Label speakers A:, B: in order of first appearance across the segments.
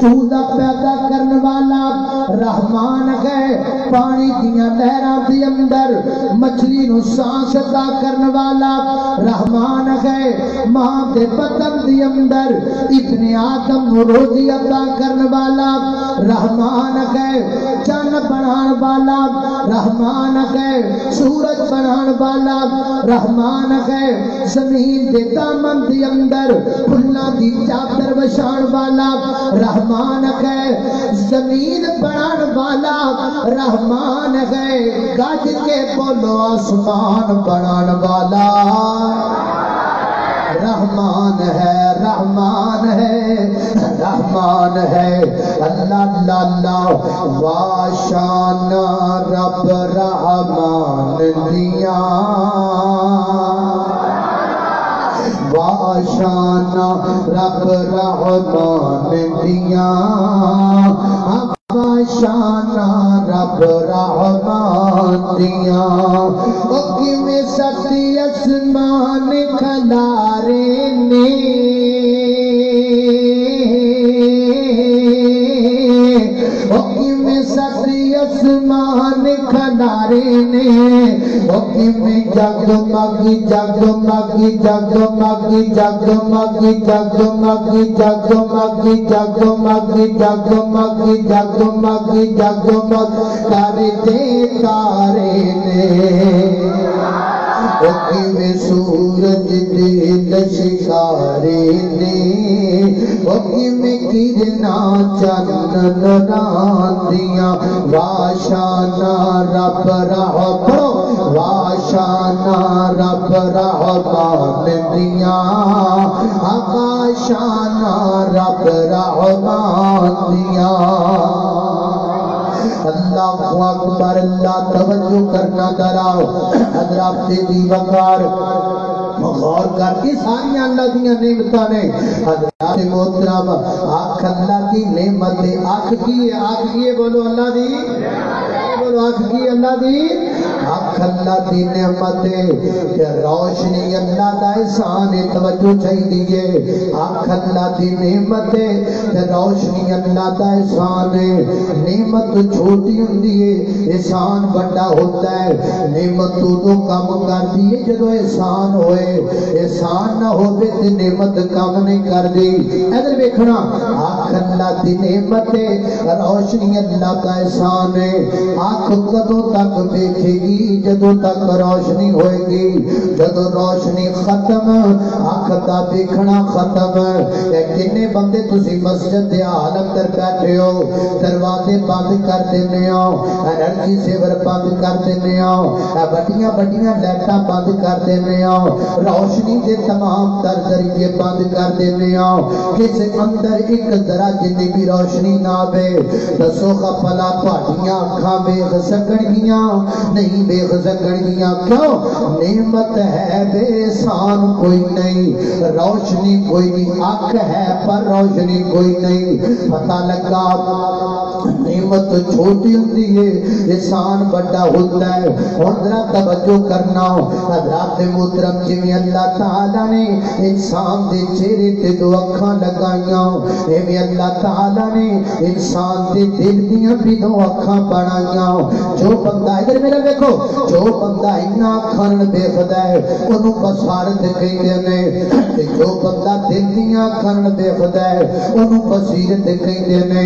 A: चूदा पैदा करने वाला रहमान है। पानी दिया लहरां के अंदर, मछली नु सांस अदा करने वाला रहमान है। माँ के बदन के अंदर इतने आदम नु रोजी अदा करने वाला रहमान है। चन बनाने वाला रहमान है। सूरज बनाने वाला रहमान है। ज़मीन के दामन के अंदर, फुल्ला की चादर बछाण वाला रहमान है। ज़मीन बनाने वाला रहमान है। गज के बोलो आसमान बनाने वाला। रहमान है रहमान है रहमान है। अल्लाह अल्लाह, वाशान रब रहमान दिया। वाशाना रब रहमान दिया। वाशाना रब आसमान खलारे ने ओ किमें सती ने सूरज ते लशकारे शिकारी उकी में गिरना चरद वा शाणा रहो वा शाणा रब रवंद रब नब रवंद अल्लाह कुमार अल्लाह तवज्जो करना कराओ हज़रत तेज़ी वकार गौर करके सारी अल्लाह दिया नेमतां ने हज़रत मोहतरम आख अल्लाह की नेमत आख की है आख की है बोलो अल्लाह दी। बोलो आख की, अल्लाह दी। അഖല്ല ദിനമത്തെ റോഷനി അല്ലാതെ സാനെ തവജു ചെയ്തിയേ അഖല്ല ദിനമത്തെ റോഷനി അല്ലാതെ സാനെ नेमत छोटी होंगी है, एहसान बड़ा होता है। नेमत उदो तो कम करती है जो एहसान होए। एहसान ना हो नेमत काम नहीं कर दी इधर वेखना अल्लाह नेमत है रोशनी अल्लाह का एहसान है। कदों तक देखेगी, जदों तक रोशनी होएगी। रोशनी खत्म का देखना खत्म। बंदे मस्जिद अंदर बैठे हो, दरवाजे बंद कर देने एनर्जी सेवर बंद कर देने बड़िया बड़िया लाइटा बंद कर देने रोशनी के तमाम तर ज़रिए बंद कर देने किस अंदर एक तेरा जिंद की रोशनी ना बे दसो का भला भाटियाँ अखा बेख सकनगियाँ नहीं बेख सकनगियाँ क्यों नेमत है बेसान कोई नहीं रोशनी कोई नहीं अख है पर रोशनी कोई नहीं पता लगा नेमत छोटी होती है। एहसान बड़ा होता है। और जरा तवज्जो करना। हज़रत मोहतरम जिवें अल्लाह ताला ने इंसान दे चेहरे ते दो अखां लगाईयां एवें अल्लाह ताला ने इंसान दे दिल दियाँ भी दो अखां बनाईयां जो बंदा इधर मेरा देखो, जो बंदा इन्ना अखां नाल देखदा है ओनू बसारत कहंदे ने। ते जो बंदा दिल दियाँ अखां नाल देखदा है ओनू बसीरत कहंदे ने।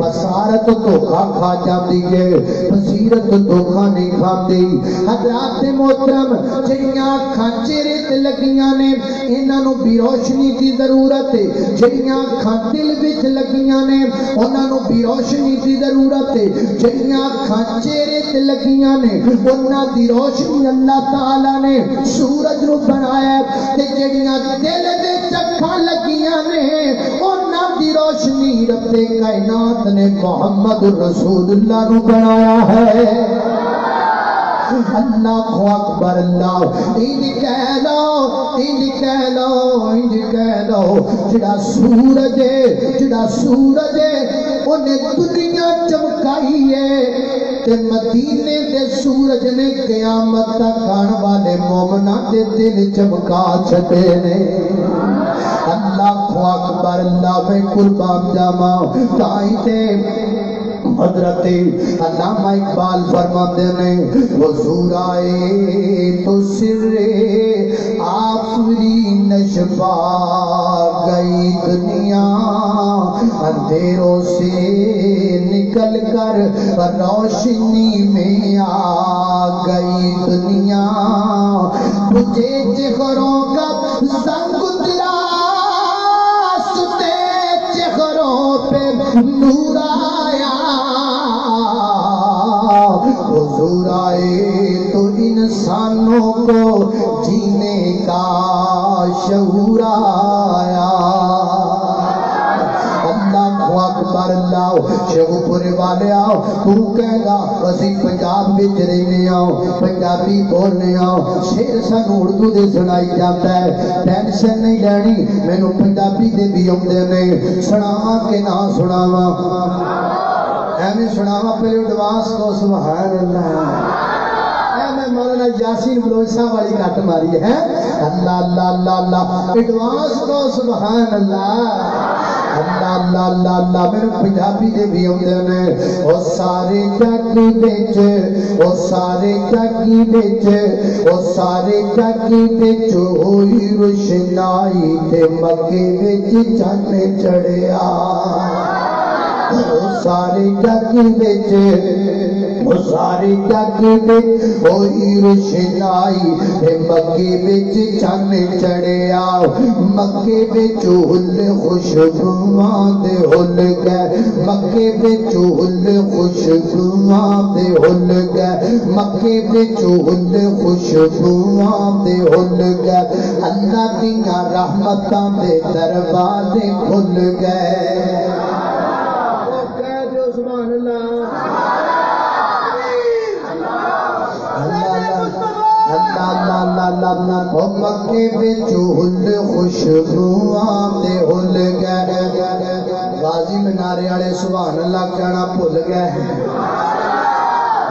A: बसारत बसीरत धोखा खा जाती है। बसीरत धोखा नहीं खाती। हजरात मोहतरम, जड़िया अखा चेहरे लगिया ने, इन्हों भी रोशनी की ज़रूरत है। जड़िया अखा दिल बिच लगिया ने उन्होंने भी रोशनी की ज़रूरत है। जड़िया अखा चेहरे लगिया ने उन्होंने रोशनी अल्लाह तला ने सूरज न बनाया जड़िया दिल बिच अखा लगिया ने रोशनी रबे कायनात ने मोहम्मद रसूलुल्लाह को बनाया है। अकबर, अल्लाह। कह लो कह लो कह लो जड़ा सूरज जड़ा सूरज दुनिया चमकाई है। ते मदीने दे सूरज ने कयामत तक आने वाले मोमना दे दिल चमका छे ने। अल्लाह में कुर्बान जामा ताई ते हज़रत अल्लामा इकबाल फरमाते ने हुजूर आए तो सिरे आफरी नशबा गई दुनिया, अंधेरों से निकल कर रोशनी में आ गई दुनिया। तुझे जिगरों का संग उतरा इंसानों को जीने का शहूर आया। अकबर, लाओ शेखपुरे वाले आओ। तू पंजाब में रहने आओ, पंजाबी बोलने आओ। शेर उर्दू दे सुनाई जाता है। टेंशन नहीं लेनी, मैनू पंजाबी भी आते सुनावा के ना सुनावा एवं सुनावा पहले अल्लाह। मौलाना यासीन बलोच साहब वाली कट मारी है। अल्लाह अल्लाह अल्लाह अल्लाह। एडवांस को सुभान अल्लाह अल्लाह अल्लाह अल्लाह। अल्लाह मेरे पंजाबी दे भी आउंदे ने, ओ सारे विच ओ सारे विच ओ सारे विच होई रोशनाई ते मक्के विच चढ़िया। ओ सारे जग विच सारी जागी दे होई रिशनाई हे मक्के विच चन चढ़िया मक्के विच हुल खुशबुआ दे हुल गए मक्के विच हुल खुशबुआ दे हुल गए मक्के विच हुल खुशबुआ दे हुल गए अल्लाह दियाँ रहमत दे दरवाजे खुल गए खुशबुआं दे हुल गए गाजी मीनारे वाले सुभान अल्लाह कहना भुल गए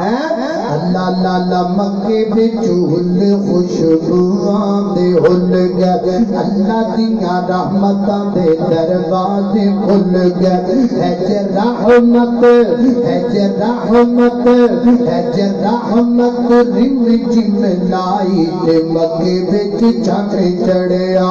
A: अल्लाह अल्लाह अल्लाह, मक्के बिच हुल खुशबुआं दे हुल गए। अल्लाह दियाँ रहमतां दे दरवाजे खुल गए। है जे रहमत, है जे रहमत, है जे रहमत रिम जिम लाई ते मक्के बिच चंद चढ़िया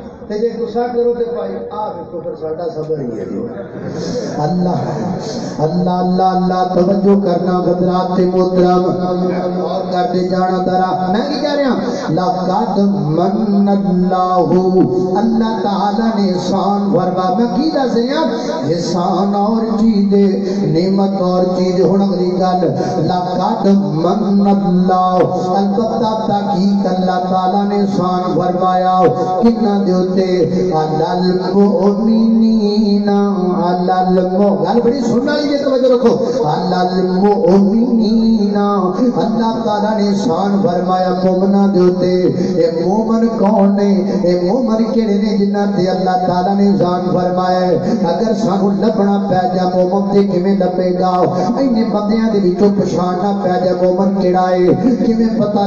A: जे गुस्सा करो ते भाई आ देखो फिर साडा सबर ही है अल्लाह अल्लाह अल्लाह अल्लाह तवज्जो करना गदरात ते मोहतरम और करते जाना दरा मैं की कह रहा लक़द मन्नल्लाहु अल्लाह ताला ने एहसान फरमा मैं की दस रहा एहसान और चीज़ नेमत और चीज़ हुन अगली गल लक़द मन्नल्लाहु अलबत्ता ताकीक अल्लाह ताला ने एहसान फरमाया किन्ना दे अलल मुमिनीना अलल मो गल बड़ी सुनने वाली है तवज्जो रखो। अलल मुमिनीना अल्लाह ताला ने शान फरमाया मोमना दे उते। ए मोमन कौन ने ए मोमन केड़े ने जिन्हां ते अल्लाह ताला ने शान फरमाया अगर सानू लभना पै जा मोमन ते, किवें लभेगा? इन्ने बंदियाँ दे विचों पछाणना पै जा मोमन केड़ा है? किवें पता